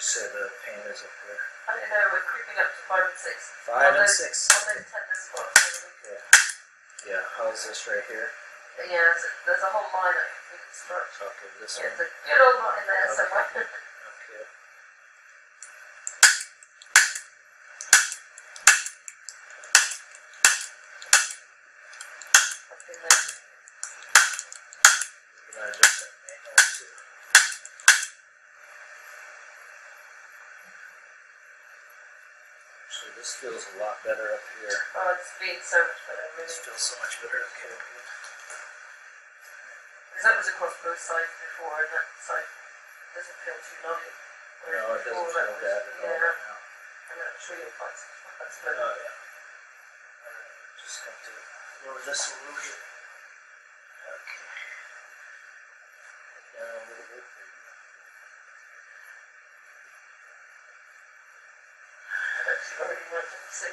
say the uh, pain is up there? I don't know, we're creeping up to five and six. Five On and those- six. On those tender spots. Yeah. Yeah, how's this right here? Yeah, there's a, there's a whole line of reconstruction. Okay, this Yeah, one. there's a good old in there somewhere. Okay. In there. We're gonna adjust that manual too. Actually, this feels a lot better up here. Oh, it's been so much better, This really. feels so much better. Okay, good. Because that was across both sides before, and that side doesn't feel too knotty. No, it doesn't feel was- bad at all Yeah, right now. and I'm sure you'll find some- that's Oh, yeah. Alright, Just have to lower this a little bit. Okay. Down a little bit. そういうのする。